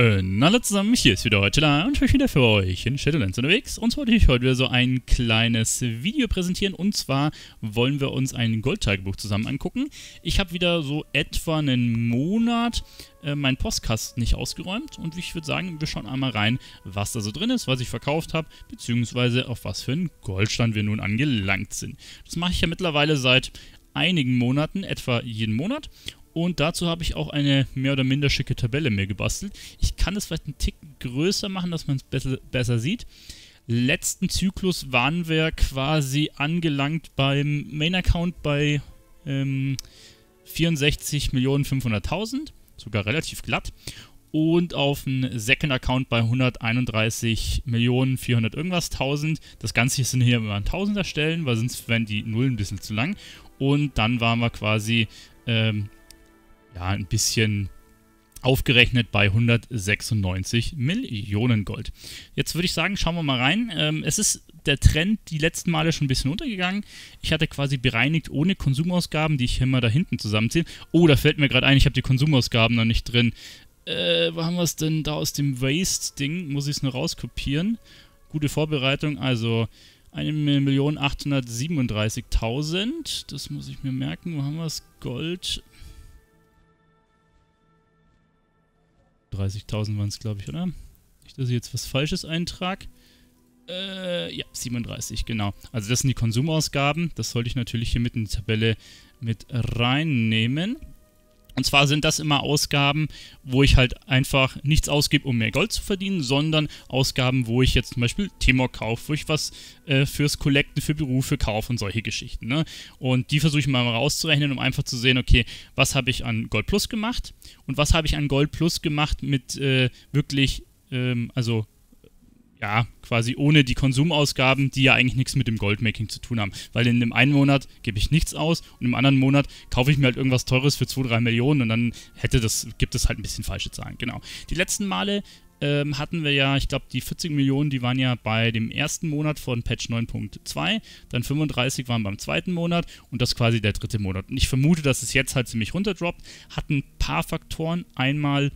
Äh, hallo zusammen, hier ist wieder heute da und ich bin wieder für euch in Shadowlands unterwegs. Und zwar wollte ich heute wieder so ein kleines Video präsentieren und zwar wollen wir uns ein Goldtagebuch zusammen angucken. Ich habe wieder so etwa einen Monat äh, meinen Postkasten nicht ausgeräumt und ich würde sagen, wir schauen einmal rein, was da so drin ist, was ich verkauft habe, beziehungsweise auf was für einen Goldstand wir nun angelangt sind. Das mache ich ja mittlerweile seit einigen Monaten, etwa jeden Monat und dazu habe ich auch eine mehr oder minder schicke Tabelle mir gebastelt. Ich kann es vielleicht einen Tick größer machen, dass man es besser, besser sieht. Letzten Zyklus waren wir quasi angelangt beim Main-Account bei ähm, 64.500.000, sogar relativ glatt. Und auf dem Second-Account bei 131.400 irgendwas 1000. Das Ganze sind hier immer ein Tausender Stellen, weil sonst wären die Nullen ein bisschen zu lang. Und dann waren wir quasi ähm, ja, ein bisschen aufgerechnet bei 196 Millionen Gold. Jetzt würde ich sagen, schauen wir mal rein. Ähm, es ist der Trend die letzten Male schon ein bisschen untergegangen. Ich hatte quasi bereinigt ohne Konsumausgaben, die ich immer da hinten zusammenziehe. Oh, da fällt mir gerade ein, ich habe die Konsumausgaben noch nicht drin. Äh, wo haben wir es denn da aus dem Waste-Ding? Muss ich es nur rauskopieren? Gute Vorbereitung, also 1.837.000. Das muss ich mir merken. Wo haben wir es? Gold. 30.000 waren es, glaube ich, oder? Nicht, dass ich jetzt was Falsches eintrage. Äh, ja, 37, genau. Also das sind die Konsumausgaben. Das sollte ich natürlich hier mit in die Tabelle mit reinnehmen. Und zwar sind das immer Ausgaben, wo ich halt einfach nichts ausgebe, um mehr Gold zu verdienen, sondern Ausgaben, wo ich jetzt zum Beispiel Timor kaufe, wo ich was äh, fürs Collecten, für Berufe kaufe und solche Geschichten. Ne? Und die versuche ich mal rauszurechnen, um einfach zu sehen, okay, was habe ich an Gold Plus gemacht und was habe ich an Gold Plus gemacht mit äh, wirklich, ähm, also ja, quasi ohne die Konsumausgaben, die ja eigentlich nichts mit dem Goldmaking zu tun haben. Weil in dem einen Monat gebe ich nichts aus und im anderen Monat kaufe ich mir halt irgendwas Teures für 2, 3 Millionen und dann hätte das, gibt es halt ein bisschen falsche Zahlen. Genau. Die letzten Male ähm, hatten wir ja, ich glaube, die 40 Millionen, die waren ja bei dem ersten Monat von Patch 9.2, dann 35 waren beim zweiten Monat und das quasi der dritte Monat. Und ich vermute, dass es jetzt halt ziemlich runterdroppt. Hat ein paar Faktoren. Einmal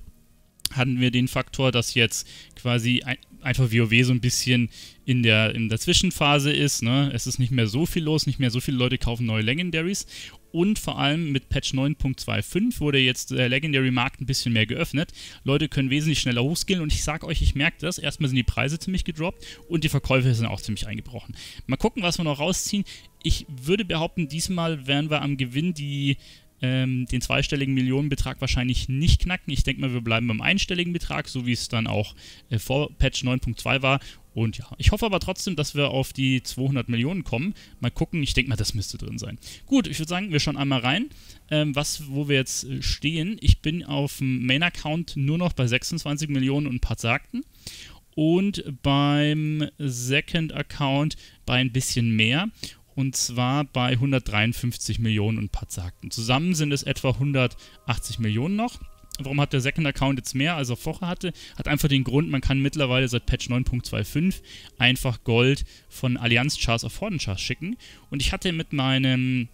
hatten wir den Faktor, dass jetzt quasi ein, einfach WoW so ein bisschen in der, in der Zwischenphase ist. Ne? Es ist nicht mehr so viel los, nicht mehr so viele Leute kaufen neue Legendaries. Und vor allem mit Patch 9.25 wurde jetzt der Legendary-Markt ein bisschen mehr geöffnet. Leute können wesentlich schneller hochskillen und ich sage euch, ich merke das. Erstmal sind die Preise ziemlich gedroppt und die Verkäufe sind auch ziemlich eingebrochen. Mal gucken, was wir noch rausziehen. Ich würde behaupten, diesmal werden wir am Gewinn die ähm, den zweistelligen Millionenbetrag wahrscheinlich nicht knacken. Ich denke mal, wir bleiben beim einstelligen Betrag, so wie es dann auch äh, vor Patch 9.2 war. Und ja, ich hoffe aber trotzdem, dass wir auf die 200 Millionen kommen. Mal gucken, ich denke mal, das müsste drin sein. Gut, ich würde sagen, wir schauen einmal rein, ähm, was, wo wir jetzt äh, stehen. Ich bin auf dem Main-Account nur noch bei 26 Millionen und ein paar Sagten. Und beim Second Account bei ein bisschen mehr und zwar bei 153 Millionen und paar Zakten. Zusammen sind es etwa 180 Millionen noch. Warum hat der Second Account jetzt mehr, als er vorher hatte? Hat einfach den Grund, man kann mittlerweile seit Patch 9.25 einfach Gold von Allianz Chars auf Horden Chars schicken. Und ich hatte mit meinem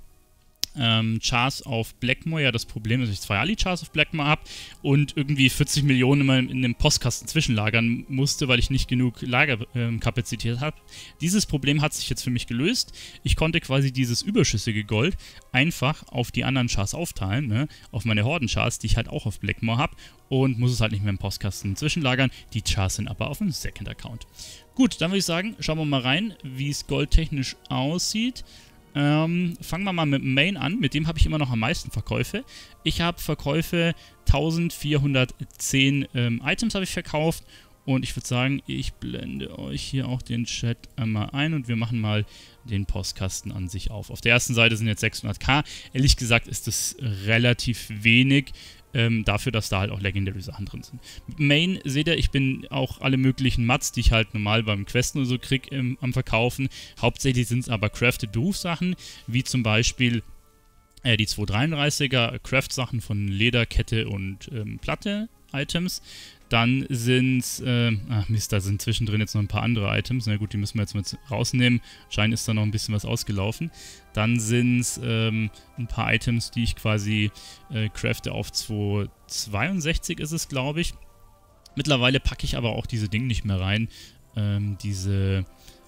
ähm, Chars auf Blackmore ja das Problem, dass ich zwei Ali-Chars auf Blackmore habe und irgendwie 40 Millionen immer in dem Postkasten zwischenlagern musste, weil ich nicht genug Lagerkapazität ähm, habe. Dieses Problem hat sich jetzt für mich gelöst. Ich konnte quasi dieses überschüssige Gold einfach auf die anderen Chars aufteilen, ne? auf meine Horden-Chars, die ich halt auch auf Blackmore habe und muss es halt nicht mehr im Postkasten zwischenlagern. Die Chars sind aber auf dem Second-Account. Gut, dann würde ich sagen, schauen wir mal rein, wie es goldtechnisch aussieht. Ähm, fangen wir mal mit Main an. Mit dem habe ich immer noch am meisten Verkäufe. Ich habe Verkäufe 1410 ähm, Items habe ich verkauft. Und ich würde sagen, ich blende euch hier auch den Chat einmal ein und wir machen mal den Postkasten an sich auf. Auf der ersten Seite sind jetzt 600k. Ehrlich gesagt ist das relativ wenig ähm, dafür, dass da halt auch Legendary-Sachen drin sind. Main seht ihr, ich bin auch alle möglichen Mats, die ich halt normal beim Questen oder so krieg, ähm, am Verkaufen. Hauptsächlich sind es aber Crafted Berufssachen, wie zum Beispiel äh, die 233er Craft-Sachen von Leder, Kette und ähm, Platte. Items. Dann sind äh, ach Mist, da sind zwischendrin jetzt noch ein paar andere Items. Na gut, die müssen wir jetzt mal rausnehmen. Scheint ist da noch ein bisschen was ausgelaufen. Dann sind es ähm, ein paar Items, die ich quasi äh, crafte auf 262 ist es, glaube ich. Mittlerweile packe ich aber auch diese Dinge nicht mehr rein, ähm, diese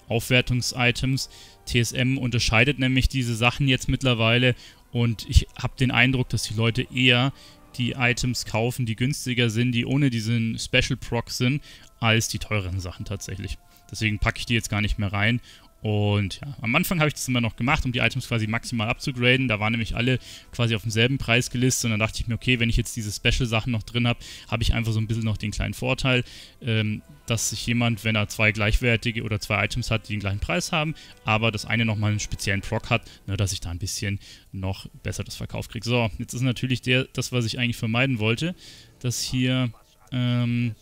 Aufwertungs-Items. TSM unterscheidet nämlich diese Sachen jetzt mittlerweile und ich habe den Eindruck, dass die Leute eher die Items kaufen, die günstiger sind, die ohne diesen Special Proc sind, als die teuren Sachen tatsächlich. Deswegen packe ich die jetzt gar nicht mehr rein und ja, am Anfang habe ich das immer noch gemacht, um die Items quasi maximal abzugraden. Da waren nämlich alle quasi auf demselben Preis gelistet. Und dann dachte ich mir, okay, wenn ich jetzt diese Special-Sachen noch drin habe, habe ich einfach so ein bisschen noch den kleinen Vorteil, ähm, dass sich jemand, wenn er zwei gleichwertige oder zwei Items hat, die den gleichen Preis haben, aber das eine nochmal einen speziellen Proc hat, ne, dass ich da ein bisschen noch besser das Verkauf kriege. So, jetzt ist natürlich der, das, was ich eigentlich vermeiden wollte, dass hier ähm,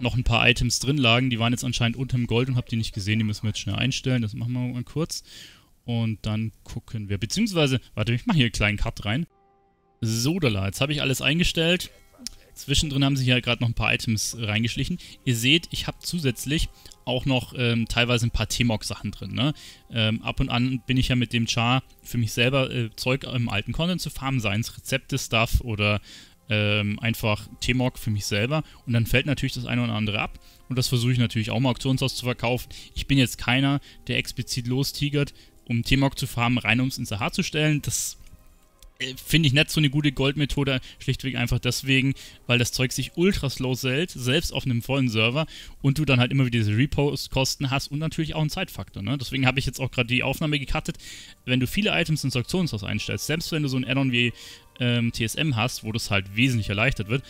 noch ein paar Items drin lagen. Die waren jetzt anscheinend unter dem Gold und habt die nicht gesehen. Die müssen wir jetzt schnell einstellen. Das machen wir mal kurz. Und dann gucken wir. Beziehungsweise, warte, ich mache hier einen kleinen Cut rein. So, da jetzt habe ich alles eingestellt. Zwischendrin haben sich ja gerade noch ein paar Items reingeschlichen. Ihr seht, ich habe zusätzlich auch noch ähm, teilweise ein paar T-Mog-Sachen drin. Ne? Ähm, ab und an bin ich ja mit dem Char für mich selber äh, Zeug im alten Content zu farmen, seien es Rezepte, Stuff oder ähm, einfach T-Mog für mich selber und dann fällt natürlich das eine oder andere ab und das versuche ich natürlich auch mal Auktionshaus zu verkaufen. Ich bin jetzt keiner, der explizit lostigert, um T-Mog zu farmen, rein ums ins AH zu stellen. Das finde ich nicht so eine gute Goldmethode, schlichtweg einfach deswegen, weil das Zeug sich ultra slow sellt, selbst auf einem vollen Server und du dann halt immer wieder diese Repost-Kosten hast und natürlich auch einen Zeitfaktor. Ne? Deswegen habe ich jetzt auch gerade die Aufnahme gecuttet. Wenn du viele Items ins Auktionshaus einstellst, selbst wenn du so ein Addon wie ähm, TSM hast, wo das halt wesentlich erleichtert wird,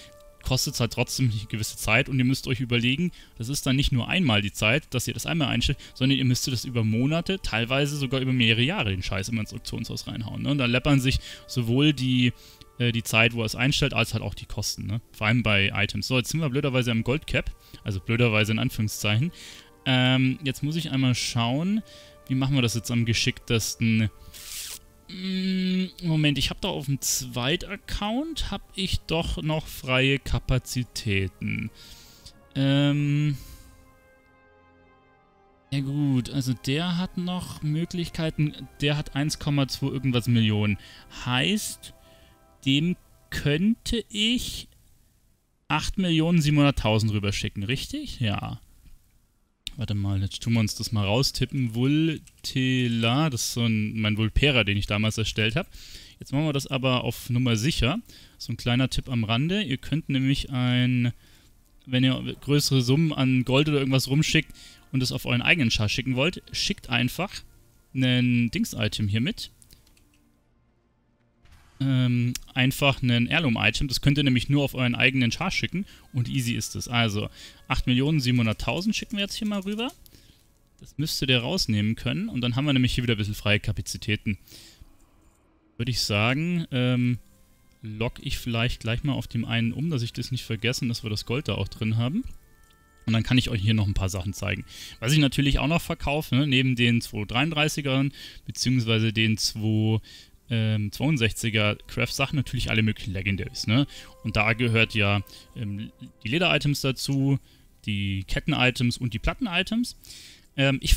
kostet es halt trotzdem eine gewisse Zeit und ihr müsst euch überlegen, das ist dann nicht nur einmal die Zeit, dass ihr das einmal einstellt, sondern ihr müsstet das über Monate, teilweise sogar über mehrere Jahre den Scheiß immer ins Auktionshaus reinhauen. Ne? Und da läppern sich sowohl die, äh, die Zeit, wo er es einstellt, als halt auch die Kosten. Ne? Vor allem bei Items. So, jetzt sind wir blöderweise am Goldcap, also blöderweise in Anführungszeichen. Ähm, jetzt muss ich einmal schauen, wie machen wir das jetzt am geschicktesten. Mm, Moment, ich habe da auf dem Zweit-Account habe ich doch noch freie Kapazitäten. Ähm. Ja gut, also der hat noch Möglichkeiten, der hat 1,2 irgendwas Millionen. Heißt, dem könnte ich 8.700.000 rüberschicken, richtig? Ja. Warte mal, jetzt tun wir uns das mal raustippen. Vultela, das ist so ein, mein Vulpera, den ich damals erstellt habe. Jetzt machen wir das aber auf Nummer sicher. So ein kleiner Tipp am Rande. Ihr könnt nämlich ein, wenn ihr größere Summen an Gold oder irgendwas rumschickt und es auf euren eigenen Char schicken wollt, schickt einfach ein Dings-Item hier mit ähm, einfach ein Heirloom-Item. Das könnt ihr nämlich nur auf euren eigenen Char schicken und easy ist es. Also 8.700.000 schicken wir jetzt hier mal rüber. Das müsstet ihr rausnehmen können und dann haben wir nämlich hier wieder ein bisschen freie Kapazitäten. Würde ich sagen, ähm, log ich vielleicht gleich mal auf dem einen um, dass ich das nicht vergesse, dass wir das Gold da auch drin haben. Und dann kann ich euch hier noch ein paar Sachen zeigen. Was ich natürlich auch noch verkaufe, ne, neben den 233ern, beziehungsweise den 2 ähm, 62er Craft-Sachen natürlich alle möglichen Legendaries, ne? Und da gehört ja ähm, die Leder-Items dazu, die Ketten-Items und die Platten-Items. Ähm, ich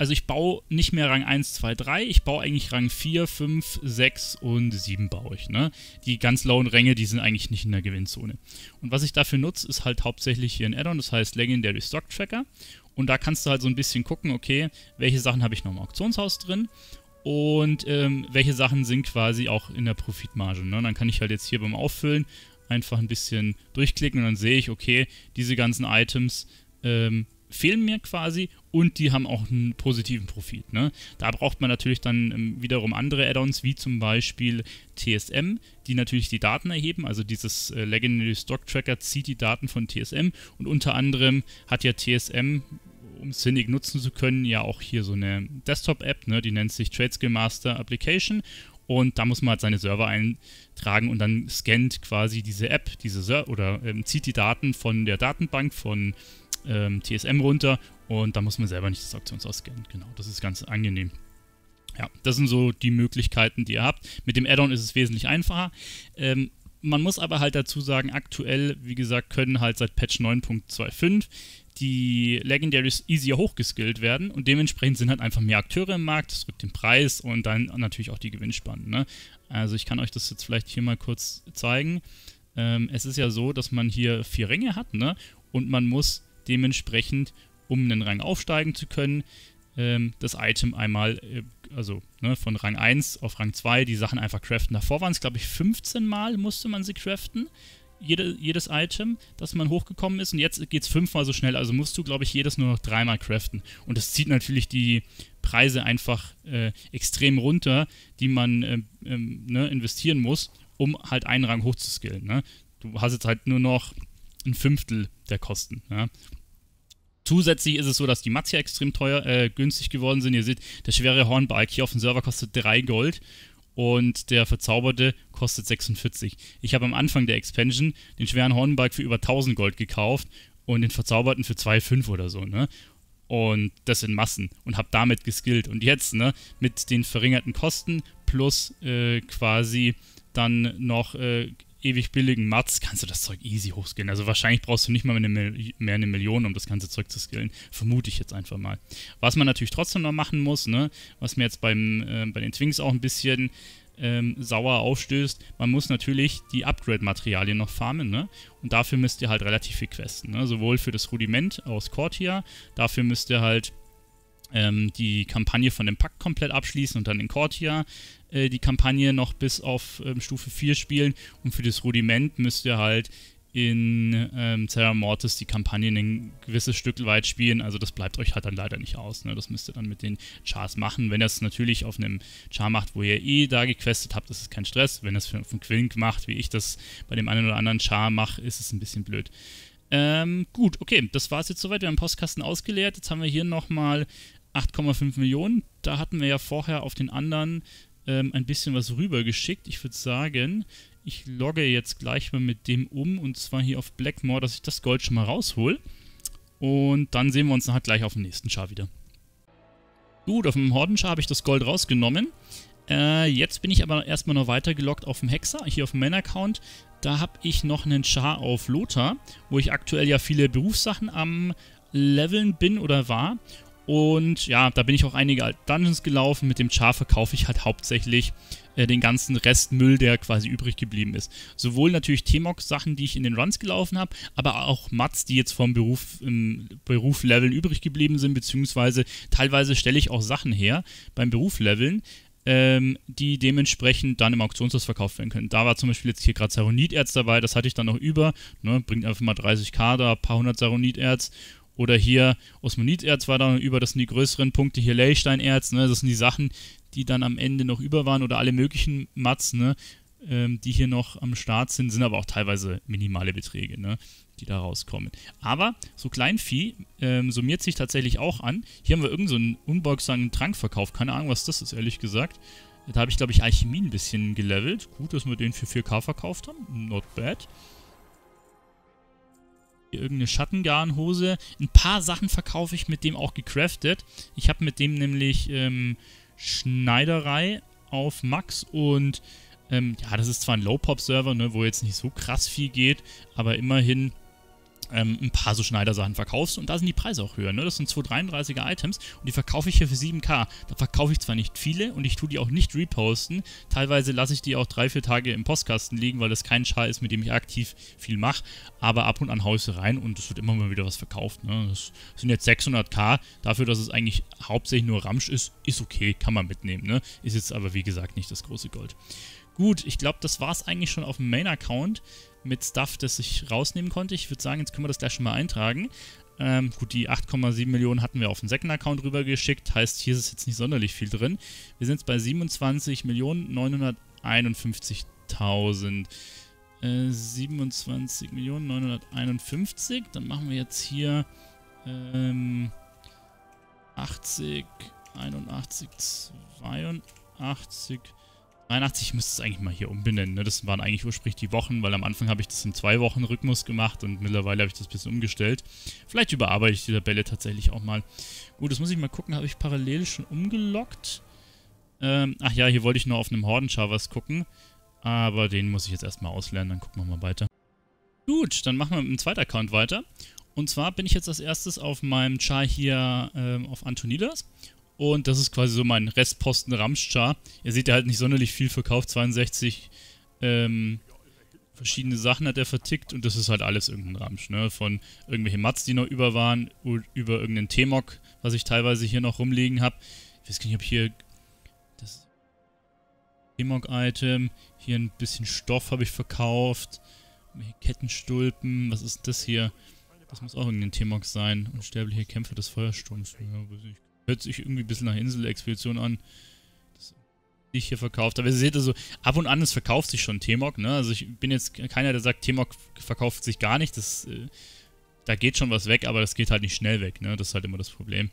also ich baue nicht mehr Rang 1, 2, 3, ich baue eigentlich Rang 4, 5, 6 und 7 baue ich, ne? Die ganz lauen Ränge, die sind eigentlich nicht in der Gewinnzone. Und was ich dafür nutze, ist halt hauptsächlich hier ein Addon, das heißt Legendary Stock Tracker. Und da kannst du halt so ein bisschen gucken, okay, welche Sachen habe ich noch im Auktionshaus drin und ähm, welche Sachen sind quasi auch in der Profitmarge. Ne? Dann kann ich halt jetzt hier beim Auffüllen einfach ein bisschen durchklicken und dann sehe ich, okay, diese ganzen Items ähm, fehlen mir quasi und die haben auch einen positiven Profit. Ne? Da braucht man natürlich dann ähm, wiederum andere Add-ons, wie zum Beispiel TSM, die natürlich die Daten erheben. Also dieses äh, Legendary Stock Tracker zieht die Daten von TSM und unter anderem hat ja TSM um sinnig nutzen zu können, ja auch hier so eine Desktop-App, ne, die nennt sich Trade Skill Master Application. Und da muss man halt seine Server eintragen und dann scannt quasi diese App, diese Ser oder ähm, zieht die Daten von der Datenbank von ähm, TSM runter und da muss man selber nicht das Auktionshaus scannen. Genau, das ist ganz angenehm. Ja, das sind so die Möglichkeiten, die ihr habt. Mit dem Add-on ist es wesentlich einfacher. Ähm, man muss aber halt dazu sagen, aktuell, wie gesagt, können halt seit Patch 9.25 die Legendaries easier hochgeskillt werden und dementsprechend sind halt einfach mehr Akteure im Markt, das drückt den Preis und dann natürlich auch die Gewinnspannen. Ne? Also ich kann euch das jetzt vielleicht hier mal kurz zeigen. ähm, es ist ja so, dass man hier vier Ränge hat, ne? Und man muss dementsprechend, um einen Rang aufsteigen zu können, ähm, das Item einmal, äh, also ne, von Rang 1 auf Rang 2 die Sachen einfach craften. Davor waren es, glaube ich, 15 Mal musste man sie craften. Jede, jedes Item, das man hochgekommen ist. Und jetzt geht es fünfmal so schnell. Also musst du, glaube ich, jedes nur noch dreimal craften. Und das zieht natürlich die Preise einfach äh, extrem runter, die man äh, ähm, ne, investieren muss, um halt einen Rang hochzuskillen. Ne? Du hast jetzt halt nur noch ein Fünftel der Kosten. Ja? Zusätzlich ist es so, dass die Mats hier extrem teuer, äh, günstig geworden sind. Ihr seht, der schwere Hornbike hier auf dem Server kostet 3 Gold und der verzauberte kostet 46. Ich habe am Anfang der Expansion den schweren Hornbike für über 1000 Gold gekauft und den verzauberten für 2,5 oder so, ne? Und das in Massen und habe damit geskillt. Und jetzt, ne, mit den verringerten Kosten plus äh, quasi dann noch äh, ewig billigen Mats kannst du das Zeug easy hochskillen. Also wahrscheinlich brauchst du nicht mal eine mehr eine Million, um das ganze Zeug zu skillen. Vermute ich jetzt einfach mal. Was man natürlich trotzdem noch machen muss, ne, was mir jetzt beim, äh, bei den Twinks auch ein bisschen ähm, sauer aufstößt, man muss natürlich die Upgrade-Materialien noch farmen, ne? Und dafür müsst ihr halt relativ viel questen, ne? Sowohl für das Rudiment aus Cortia, dafür müsst ihr halt ähm, die Kampagne von dem Pakt komplett abschließen und dann in Cortia äh, die Kampagne noch bis auf ähm, Stufe 4 spielen. Und für das Rudiment müsst ihr halt in ähm, Terra Mortis die Kampagne ein gewisses Stück weit spielen. Also das bleibt euch halt dann leider nicht aus. Ne? Das müsst ihr dann mit den Chars machen. Wenn ihr es natürlich auf einem Char macht, wo ihr eh da gequestet habt, ist es kein Stress. Wenn ihr es von Quink macht, wie ich das bei dem einen oder anderen Char mache, ist es ein bisschen blöd. Ähm, gut, okay, das war es jetzt soweit. Wir haben Postkasten ausgeleert. Jetzt haben wir hier nochmal 8,5 Millionen. Da hatten wir ja vorher auf den anderen ähm, ein bisschen was rübergeschickt. Ich würde sagen, ich logge jetzt gleich mal mit dem um und zwar hier auf Blackmore, dass ich das Gold schon mal raushol. Und dann sehen wir uns dann halt gleich auf dem nächsten Char wieder. Gut, auf dem Hordenchar habe ich das Gold rausgenommen. Äh, jetzt bin ich aber erstmal noch weiter gelockt auf dem Hexer, hier auf dem Man-Account. Da habe ich noch einen Char auf Lothar, wo ich aktuell ja viele Berufssachen am Leveln bin oder war. Und ja, da bin ich auch einige Dungeons gelaufen. Mit dem Char verkaufe ich halt hauptsächlich äh, den ganzen Restmüll, der quasi übrig geblieben ist. Sowohl natürlich T-Mox-Sachen, die ich in den Runs gelaufen habe, aber auch Mats, die jetzt vom Beruf, im Beruf-Leveln übrig geblieben sind, beziehungsweise teilweise stelle ich auch Sachen her beim Beruf-Leveln, ähm, die dementsprechend dann im Auktionshaus verkauft werden können. Da war zum Beispiel jetzt hier gerade Saroniterz dabei, das hatte ich dann noch über, ne, bringt einfach mal 30k da, ein paar hundert Saroniterz oder hier Osmoniterz war da noch über, das sind die größeren Punkte, hier Leysteinerz, ne, das sind die Sachen, die dann am Ende noch über waren oder alle möglichen Mats, ne, ähm, die hier noch am Start sind, sind aber auch teilweise minimale Beträge, ne, die da rauskommen. Aber so Kleinvieh ähm, summiert sich tatsächlich auch an. Hier haben wir irgendeinen so unboxsamen Trank verkauft, keine Ahnung, was das ist, ehrlich gesagt. Da habe ich, glaube ich, Alchemie ein bisschen gelevelt. Gut, dass wir den für 4K verkauft haben. Not bad irgendeine Schattengarnhose. Ein paar Sachen verkaufe ich mit dem auch gecraftet. Ich habe mit dem nämlich ähm, Schneiderei auf Max und ähm, ja, das ist zwar ein Low-Pop-Server, ne, wo jetzt nicht so krass viel geht, aber immerhin ähm, ein paar so Schneidersachen verkaufst und da sind die Preise auch höher. Ne? Das sind 233er Items und die verkaufe ich hier für 7k. Da verkaufe ich zwar nicht viele und ich tue die auch nicht reposten. Teilweise lasse ich die auch drei, vier Tage im Postkasten liegen, weil das kein Char ist, mit dem ich aktiv viel mache. Aber ab und an haue ich sie rein und es wird immer mal wieder was verkauft. Ne? Das sind jetzt 600k. Dafür, dass es eigentlich hauptsächlich nur Ramsch ist, ist okay, kann man mitnehmen. Ne? Ist jetzt aber wie gesagt nicht das große Gold. Gut, ich glaube, das war es eigentlich schon auf dem Main-Account mit Stuff, das ich rausnehmen konnte. Ich würde sagen, jetzt können wir das gleich schon mal eintragen. Ähm, gut, die 8,7 Millionen hatten wir auf den Second-Account rübergeschickt, heißt, hier ist jetzt nicht sonderlich viel drin. Wir sind jetzt bei 27 Millionen 951.000. Äh, 27 Millionen 951. Dann machen wir jetzt hier ähm, 80, 81, 82, 83 müsste es eigentlich mal hier umbenennen. Ne? Das waren eigentlich ursprünglich die Wochen, weil am Anfang habe ich das im Zwei-Wochen-Rhythmus gemacht und mittlerweile habe ich das ein bisschen umgestellt. Vielleicht überarbeite ich die Tabelle tatsächlich auch mal. Gut, das muss ich mal gucken. Habe ich parallel schon umgelockt? Ähm, ach ja, hier wollte ich nur auf einem Hordenchar was gucken. Aber den muss ich jetzt erstmal auslernen, dann gucken wir mal weiter. Gut, dann machen wir mit dem zweiten Account weiter. Und zwar bin ich jetzt als erstes auf meinem Char hier ähm, auf Antonidas und das ist quasi so mein Restposten Ramschar. Ihr seht ja halt nicht sonderlich viel verkauft, 62 ähm, verschiedene Sachen hat er vertickt und das ist halt alles irgendein Ramsch, ne? Von irgendwelchen Mats, die noch über waren, über irgendeinen T-Mog, was ich teilweise hier noch rumliegen habe. Ich weiß gar nicht, ob hier das T-Mog-Item, hier ein bisschen Stoff habe ich verkauft, Kettenstulpen, was ist das hier? Das muss auch irgendein T-Mog sein. Unsterbliche Kämpfe des Feuersturms. Ja, Hört sich irgendwie ein bisschen nach Inselexpedition an ich hier verkauft habe. Ihr seht also, ab und an es verkauft sich schon T-Mog, ne? Also ich bin jetzt keiner, der sagt, T-Mog verkauft sich gar nicht. Das, äh, da geht schon was weg, aber das geht halt nicht schnell weg, ne? Das ist halt immer das Problem.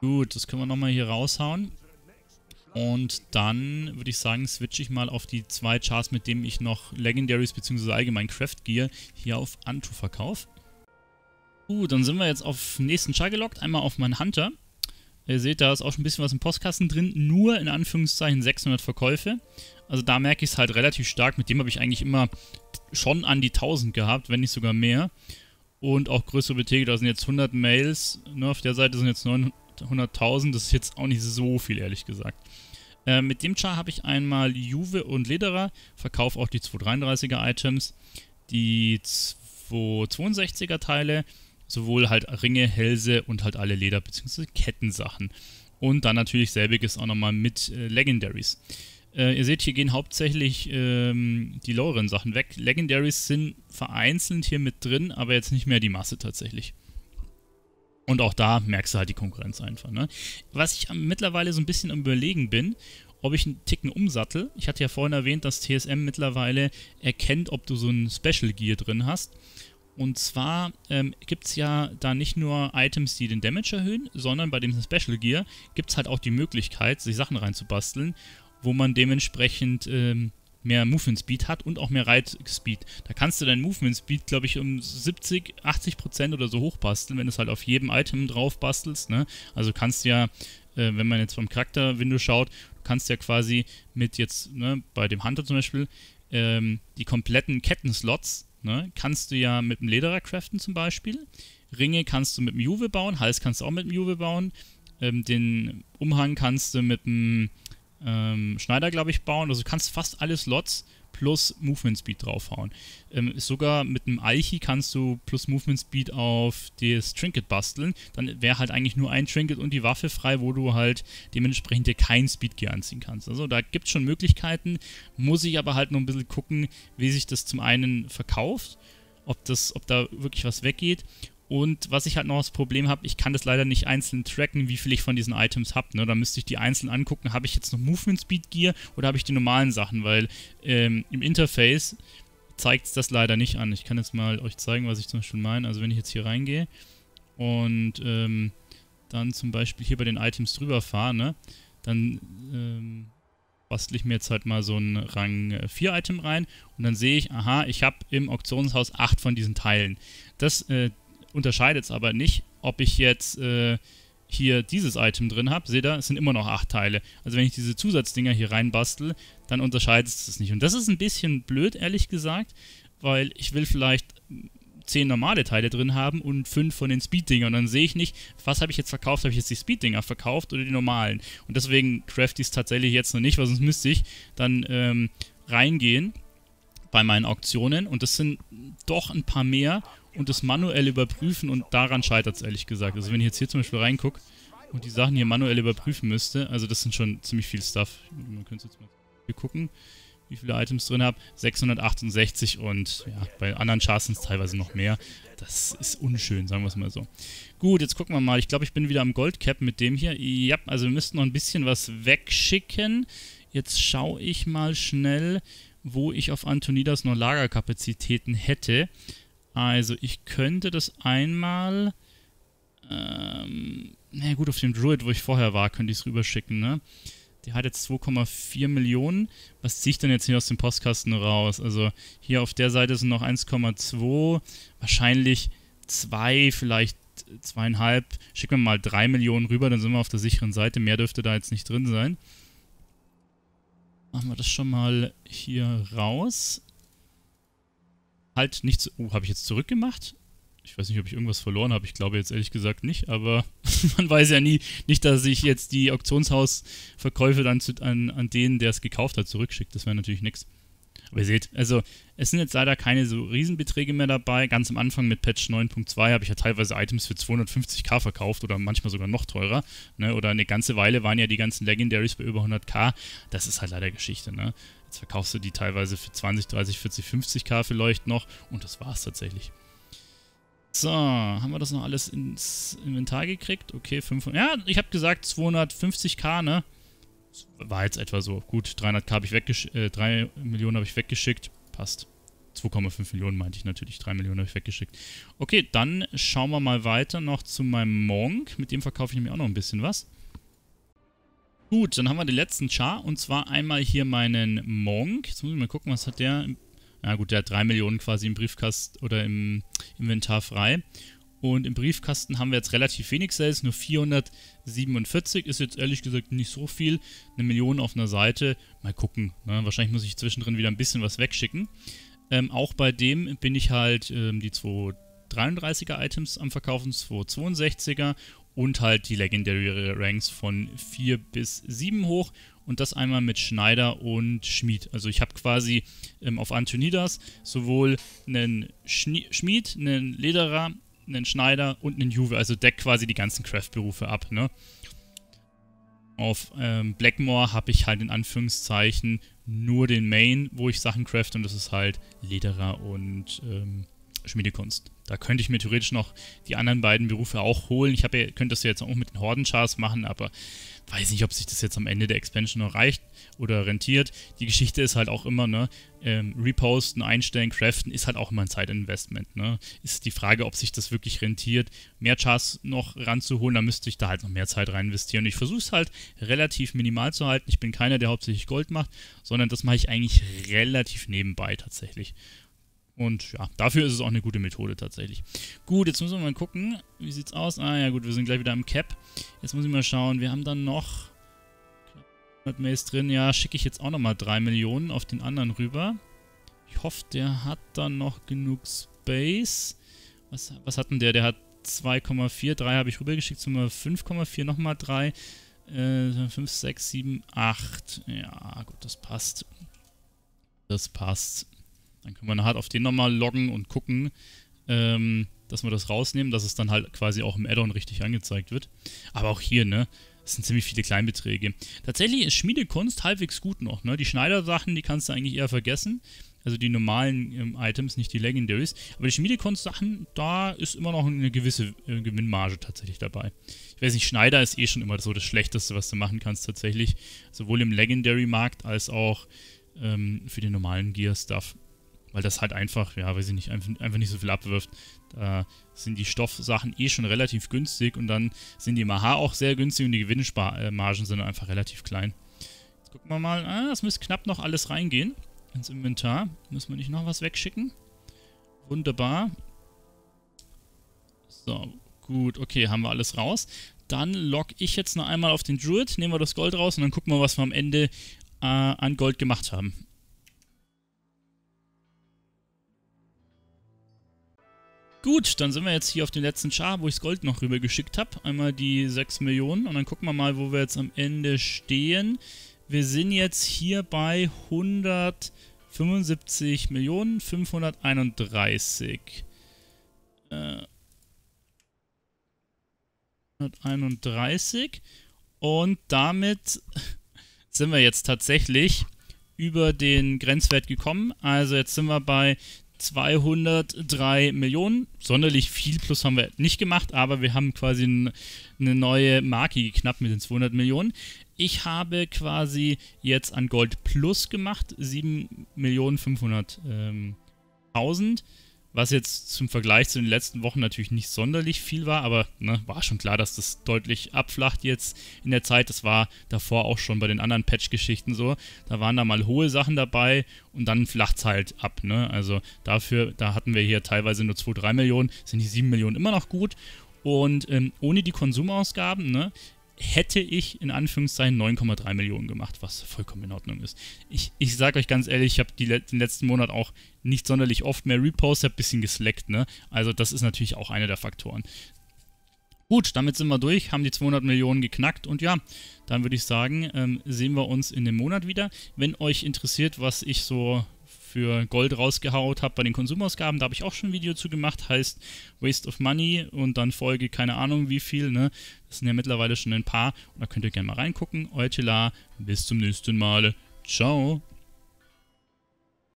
Gut, das können wir nochmal hier raushauen. Und dann würde ich sagen, switche ich mal auf die zwei Charts, mit denen ich noch Legendaries bzw. allgemein Craft Gear hier auf Antu verkaufe. Gut, dann sind wir jetzt auf den nächsten Char gelockt. Einmal auf meinen Hunter. Ihr seht, da ist auch schon ein bisschen was im Postkasten drin. Nur in Anführungszeichen 600 Verkäufe. Also da merke ich es halt relativ stark. Mit dem habe ich eigentlich immer schon an die 1000 gehabt, wenn nicht sogar mehr. Und auch größere Beträge, da sind jetzt 100 Mails. Ne, auf der Seite sind jetzt 900.000. Das ist jetzt auch nicht so viel, ehrlich gesagt. Äh, mit dem Char habe ich einmal Juve und Lederer. Verkaufe auch die 233er Items. Die 262er Teile sowohl halt Ringe, Hälse und halt alle Leder- bzw. Kettensachen. Und dann natürlich selbiges auch nochmal mit äh, Legendaries. Äh, ihr seht, hier gehen hauptsächlich ähm, die loweren Sachen weg. Legendaries sind vereinzelt hier mit drin, aber jetzt nicht mehr die Masse tatsächlich. Und auch da merkst du halt die Konkurrenz einfach. Ne? Was ich mittlerweile so ein bisschen am Überlegen bin, ob ich einen Ticken umsattel. Ich hatte ja vorhin erwähnt, dass TSM mittlerweile erkennt, ob du so ein Special Gear drin hast. Und zwar ähm, gibt es ja da nicht nur Items, die den Damage erhöhen, sondern bei dem Special Gear gibt es halt auch die Möglichkeit, sich Sachen reinzubasteln, wo man dementsprechend ähm, mehr Movement Speed hat und auch mehr Ride Speed. Da kannst du deinen Movement Speed, glaube ich, um 70, 80 Prozent oder so hochbasteln, wenn du es halt auf jedem Item drauf bastelst. Ne? Also kannst du ja, äh, wenn man jetzt vom Charakter-Window schaut, du kannst ja quasi mit jetzt, ne, bei dem Hunter zum Beispiel, ähm, die kompletten Kettenslots Ne? Kannst du ja mit dem Lederer craften zum Beispiel. Ringe kannst du mit dem Juve bauen, Hals kannst du auch mit dem Juve bauen. Ähm, den Umhang kannst du mit dem ähm, Schneider, glaube ich, bauen. Also du kannst fast alle Slots plus Movement Speed draufhauen. Ähm, sogar mit einem Alchi kannst du plus Movement Speed auf das Trinket basteln. Dann wäre halt eigentlich nur ein Trinket und die Waffe frei, wo du halt dementsprechend dir kein Speed Gear anziehen kannst. Also da gibt es schon Möglichkeiten, muss ich aber halt noch ein bisschen gucken, wie sich das zum einen verkauft, ob, das, ob da wirklich was weggeht und was ich halt noch das Problem habe, ich kann das leider nicht einzeln tracken, wie viel ich von diesen Items habe. Ne? Da müsste ich die einzeln angucken, habe ich jetzt noch Movement Speed Gear oder habe ich die normalen Sachen, weil ähm, im Interface zeigt es das leider nicht an. Ich kann jetzt mal euch zeigen, was ich zum Beispiel meine. Also wenn ich jetzt hier reingehe und ähm, dann zum Beispiel hier bei den Items drüber fahre, ne? dann ähm, bastle ich mir jetzt halt mal so ein Rang 4 äh, Item rein und dann sehe ich, aha, ich habe im Auktionshaus 8 von diesen Teilen. Das, äh, unterscheidet es aber nicht, ob ich jetzt äh, hier dieses Item drin habe. Seht ihr, es sind immer noch acht Teile. Also wenn ich diese Zusatzdinger hier reinbastel, dann unterscheidet es das nicht. Und das ist ein bisschen blöd, ehrlich gesagt, weil ich will vielleicht zehn normale Teile drin haben und fünf von den Speed-Dingern. Und dann sehe ich nicht, was habe ich jetzt verkauft? Habe ich jetzt die Speed-Dinger verkauft oder die normalen? Und deswegen craft ich es tatsächlich jetzt noch nicht, weil sonst müsste ich dann ähm, reingehen bei meinen Auktionen und das sind doch ein paar mehr und das manuell überprüfen und daran scheitert es ehrlich gesagt. Also wenn ich jetzt hier zum Beispiel reingucke und die Sachen hier manuell überprüfen müsste, also das sind schon ziemlich viel Stuff. Man könnte jetzt mal hier gucken, wie viele Items drin habe. 668 und ja, bei anderen Charts sind es teilweise noch mehr. Das ist unschön, sagen wir es mal so. Gut, jetzt gucken wir mal. Ich glaube, ich bin wieder am Goldcap mit dem hier. Ja, also wir müssten noch ein bisschen was wegschicken. Jetzt schaue ich mal schnell, wo ich auf Antonidas noch Lagerkapazitäten hätte. Also ich könnte das einmal, ähm, na gut, auf dem Druid, wo ich vorher war, könnte ich es rüberschicken, ne? Der hat jetzt 2,4 Millionen. Was ziehe ich denn jetzt hier aus dem Postkasten raus? Also hier auf der Seite sind noch 1,2, wahrscheinlich 2, vielleicht zweieinhalb. Schicken wir mal 3 Millionen rüber, dann sind wir auf der sicheren Seite. Mehr dürfte da jetzt nicht drin sein. Machen wir das schon mal hier raus halt nichts. Oh, habe ich jetzt zurückgemacht? Ich weiß nicht, ob ich irgendwas verloren habe. Ich glaube jetzt ehrlich gesagt nicht, aber man weiß ja nie. Nicht, dass ich jetzt die Auktionshausverkäufe dann zu, an, an den, der es gekauft hat, zurückschickt. Das wäre natürlich nichts. Aber ihr seht, also es sind jetzt leider keine so Riesenbeträge mehr dabei. Ganz am Anfang mit Patch 9.2 habe ich ja teilweise Items für 250k verkauft oder manchmal sogar noch teurer. Ne? Oder eine ganze Weile waren ja die ganzen Legendaries bei über 100k. Das ist halt leider Geschichte. Ne? Jetzt verkaufst du die teilweise für 20, 30, 40, 50k vielleicht noch und das war es tatsächlich. So, haben wir das noch alles ins Inventar gekriegt? Okay, 500. Ja, ich habe gesagt 250k, ne? war jetzt etwa so. Gut, 300k habe ich weggeschickt, äh, 3 Millionen habe ich weggeschickt. Passt. 2,5 Millionen meinte ich natürlich, 3 Millionen habe ich weggeschickt. Okay, dann schauen wir mal weiter noch zu meinem Monk. Mit dem verkaufe ich nämlich auch noch ein bisschen was. Gut, dann haben wir den letzten Char und zwar einmal hier meinen Monk. Jetzt muss ich mal gucken, was hat der. Ja gut, der hat 3 Millionen quasi im Briefkasten oder im Inventar frei. Und im Briefkasten haben wir jetzt relativ wenig Sales, nur 447. Ist jetzt ehrlich gesagt nicht so viel. Eine Million auf einer Seite. Mal gucken. Ne? Wahrscheinlich muss ich zwischendrin wieder ein bisschen was wegschicken. Ähm, auch bei dem bin ich halt ähm, die 233er Items am Verkaufen, 262er und halt die Legendary Ranks von 4 bis 7 hoch und das einmal mit Schneider und Schmied. Also ich habe quasi ähm, auf Antonidas sowohl einen Schnie Schmied, einen Lederer, einen Schneider und einen Juve. Also deckt quasi die ganzen Craft-Berufe ab, ne? Auf ähm, Blackmore habe ich halt in Anführungszeichen nur den Main, wo ich Sachen craft und das ist halt Lederer und ähm, Schmiedekunst. Da könnte ich mir theoretisch noch die anderen beiden Berufe auch holen. Ich habe, könnte das ja jetzt auch mit den Horden-Chars machen, aber weiß nicht, ob sich das jetzt am Ende der Expansion noch reicht oder rentiert. Die Geschichte ist halt auch immer, ne, ähm, reposten, einstellen, craften ist halt auch immer ein Zeitinvestment, ne. Ist die Frage, ob sich das wirklich rentiert, mehr Chars noch ranzuholen, dann müsste ich da halt noch mehr Zeit rein investieren. Ich versuche es halt relativ minimal zu halten. Ich bin keiner, der hauptsächlich Gold macht, sondern das mache ich eigentlich relativ nebenbei tatsächlich. Und ja, dafür ist es auch eine gute Methode tatsächlich. Gut, jetzt müssen wir mal gucken. Wie sieht's aus? Ah ja gut, wir sind gleich wieder am Cap. Jetzt muss ich mal schauen. Wir haben dann noch 100 Maze drin. Ja, schicke ich jetzt auch nochmal 3 Millionen auf den anderen rüber. Ich hoffe, der hat dann noch genug Space. Was, was hat denn der? Der hat 2,4. 3 habe ich rübergeschickt. Zum 5,4 nochmal 3. Äh, 5, 6, 7, 8. Ja, gut, das passt. Das passt. Dann können wir nachher auf den nochmal loggen und gucken, ähm, dass wir das rausnehmen, dass es dann halt quasi auch im Add-on richtig angezeigt wird. Aber auch hier, ne? Das sind ziemlich viele Kleinbeträge. Tatsächlich ist Schmiedekunst halbwegs gut noch, ne? Die Schneidersachen, die kannst du eigentlich eher vergessen. Also die normalen ähm, Items, nicht die Legendaries. Aber die Schmiedekunst-Sachen, da ist immer noch eine gewisse äh, Gewinnmarge tatsächlich dabei. Ich weiß nicht, Schneider ist eh schon immer so das Schlechteste, was du machen kannst tatsächlich. Sowohl im Legendary-Markt als auch ähm, für den normalen Gear-Stuff weil das halt einfach, ja, weiß ich nicht, einfach, nicht so viel abwirft. Da sind die Stoffsachen eh schon relativ günstig und dann sind die Maha auch sehr günstig und die Gewinnmargen sind einfach relativ klein. Jetzt gucken wir mal, ah, das müsste knapp noch alles reingehen ins Inventar. Müssen wir nicht noch was wegschicken? Wunderbar. So, gut, okay, haben wir alles raus. Dann log ich jetzt noch einmal auf den Druid, nehmen wir das Gold raus und dann gucken wir, was wir am Ende äh, an Gold gemacht haben. Gut, dann sind wir jetzt hier auf den letzten Char, wo ich das Gold noch rüber geschickt habe. Einmal die 6 Millionen und dann gucken wir mal, wo wir jetzt am Ende stehen. Wir sind jetzt hier bei 175 Millionen 531. Äh, 131 und damit sind wir jetzt tatsächlich über den Grenzwert gekommen. Also jetzt sind wir bei 203 Millionen. Sonderlich viel plus haben wir nicht gemacht, aber wir haben quasi eine neue Marke geknappt mit den 200 Millionen. Ich habe quasi jetzt an Gold Plus gemacht, 7 Millionen 500.000. Ähm, was jetzt zum Vergleich zu den letzten Wochen natürlich nicht sonderlich viel war, aber ne, war schon klar, dass das deutlich abflacht jetzt in der Zeit. Das war davor auch schon bei den anderen Patch-Geschichten so. Da waren da mal hohe Sachen dabei und dann flacht es halt ab. Ne? Also dafür, da hatten wir hier teilweise nur 2, 3 Millionen, sind die 7 Millionen immer noch gut. Und ähm, ohne die Konsumausgaben, ne, hätte ich in Anführungszeichen 9,3 Millionen gemacht, was vollkommen in Ordnung ist. Ich, ich sage euch ganz ehrlich, ich habe den letzten Monat auch nicht sonderlich oft mehr repostet, ein bisschen geslackt, ne? Also das ist natürlich auch einer der Faktoren. Gut, damit sind wir durch, haben die 200 Millionen geknackt und ja, dann würde ich sagen, ähm, sehen wir uns in dem Monat wieder. Wenn euch interessiert, was ich so für Gold rausgehaut habe bei den Konsumausgaben. Da habe ich auch schon ein Video zu gemacht, heißt Waste of Money und dann Folge keine Ahnung wie viel. Ne? Das sind ja mittlerweile schon ein paar. Und da könnt ihr gerne mal reingucken. Euer Telar, bis zum nächsten Mal. Ciao.